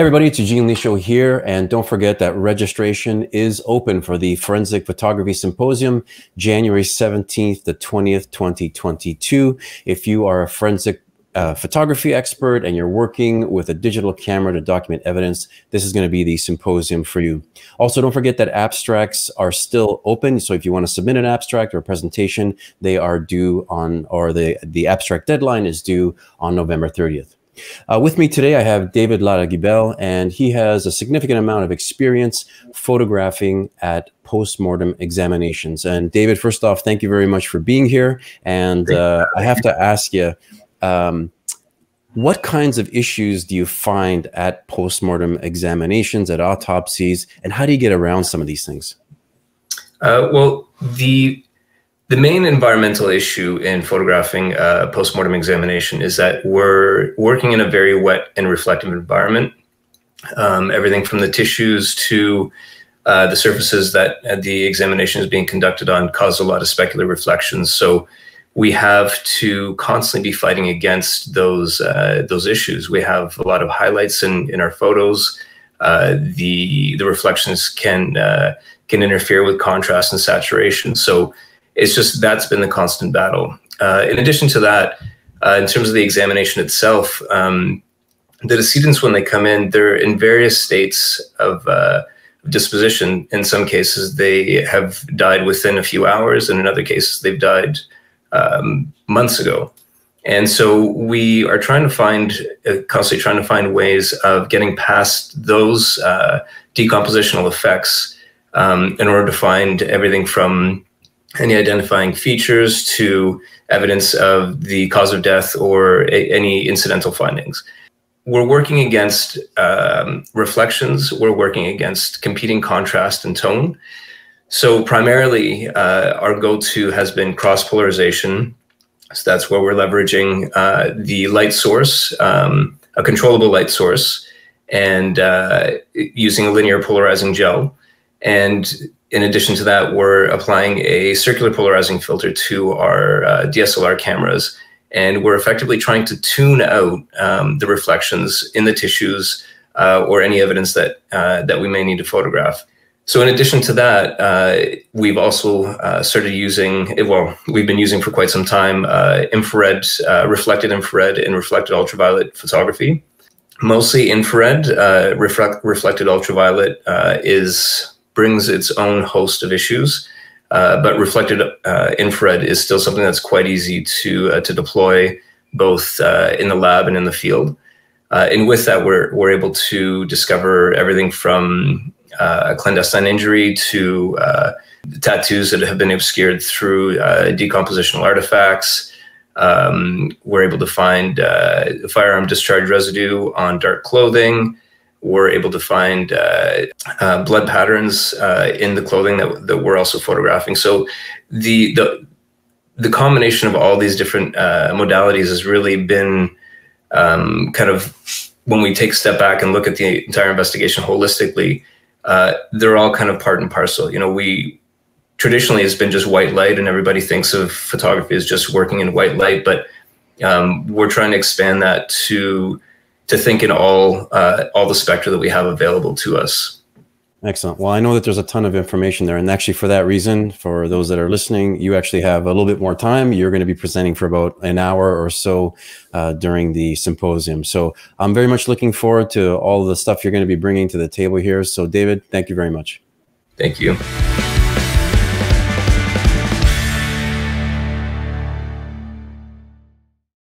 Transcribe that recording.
Hey everybody, it's Eugene Liscio here, and don't forget that registration is open for the Forensic Photography Symposium, January 17th to 20th, 2022. If you are a forensic uh, photography expert and you're working with a digital camera to document evidence, this is going to be the symposium for you. Also, don't forget that abstracts are still open. So if you want to submit an abstract or a presentation, they are due on, or the, the abstract deadline is due on November 30th. Uh, with me today, I have David Larraguibel, and he has a significant amount of experience photographing at post-mortem examinations. And David, first off, thank you very much for being here. And uh, I have to ask you, um, what kinds of issues do you find at post-mortem examinations, at autopsies, and how do you get around some of these things? Uh, well, the the main environmental issue in photographing a uh, postmortem examination is that we're working in a very wet and reflective environment. Um, everything from the tissues to uh, the surfaces that the examination is being conducted on cause a lot of specular reflections. So we have to constantly be fighting against those uh, those issues. We have a lot of highlights in in our photos. Uh, the the reflections can uh, can interfere with contrast and saturation. So it's just that's been the constant battle. Uh, in addition to that, uh, in terms of the examination itself, um, the decedents, when they come in, they're in various states of uh, disposition. In some cases, they have died within a few hours, and in other cases, they've died um, months ago. And so we are trying to find, uh, constantly trying to find ways of getting past those uh, decompositional effects um, in order to find everything from any identifying features to evidence of the cause of death or a, any incidental findings. We're working against um, reflections, we're working against competing contrast and tone. So, primarily, uh, our go to has been cross polarization. So, that's where we're leveraging uh, the light source, um, a controllable light source, and uh, using a linear polarizing gel. And in addition to that, we're applying a circular polarizing filter to our uh, DSLR cameras, and we're effectively trying to tune out um, the reflections in the tissues uh, or any evidence that uh, that we may need to photograph. So, in addition to that, uh, we've also uh, started using well, we've been using for quite some time uh, infrared, reflected infrared, and reflected ultraviolet photography. Mostly infrared, reflect, reflected ultraviolet is brings its own host of issues. Uh, but reflected uh, infrared is still something that's quite easy to uh, to deploy both uh, in the lab and in the field. Uh, and with that, we're we're able to discover everything from uh, a clandestine injury to tattoos that have been obscured through decompositional artifacts. Um, we're able to find firearm discharge residue on dark clothing we're able to find uh, uh, blood patterns uh, in the clothing that, that we're also photographing. So the the the combination of all these different uh, modalities has really been um, kind of when we take a step back and look at the entire investigation holistically, uh, they're all kind of part and parcel. You know, we traditionally it's been just white light, and everybody thinks of photography as just working in white light, but um, we're trying to expand that to to think in all uh, all the spectra that we have available to us. Excellent. Well, I know that there's a ton of information there, and actually, for that reason, for those that are listening, you actually have a little bit more time. You're going to be presenting for about an hour or so uh, during the symposium. So I'm very much looking forward to all the stuff you're going to be bringing to the table here. So, David, thank you very much. Thank you.